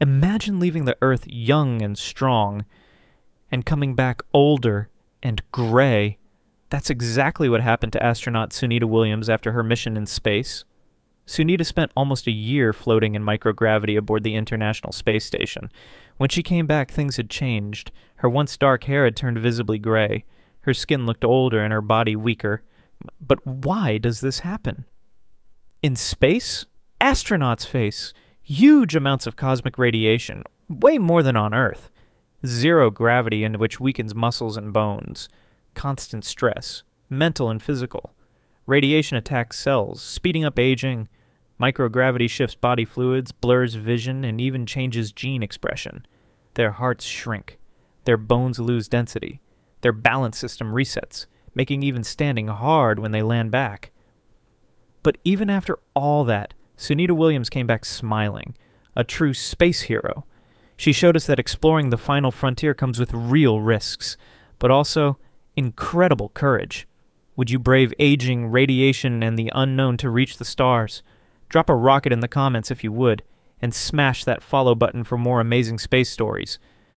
Imagine leaving the Earth young and strong and coming back older and gray. That's exactly what happened to astronaut Sunita Williams after her mission in space. Sunita spent almost a year floating in microgravity aboard the International Space Station. When she came back, things had changed. Her once dark hair had turned visibly gray. Her skin looked older and her body weaker. But why does this happen? In space? Astronauts face huge amounts of cosmic radiation, way more than on Earth. Zero gravity, in which weakens muscles and bones. Constant stress, mental and physical. Radiation attacks cells, speeding up aging. Microgravity shifts body fluids, blurs vision, and even changes gene expression. Their hearts shrink. Their bones lose density. Their balance system resets, making even standing hard when they land back. But even after all that, Sunita Williams came back smiling, a true space hero. She showed us that exploring the final frontier comes with real risks, but also incredible courage. Would you brave aging, radiation, and the unknown to reach the stars? Drop a rocket in the comments if you would, and smash that follow button for more amazing space stories.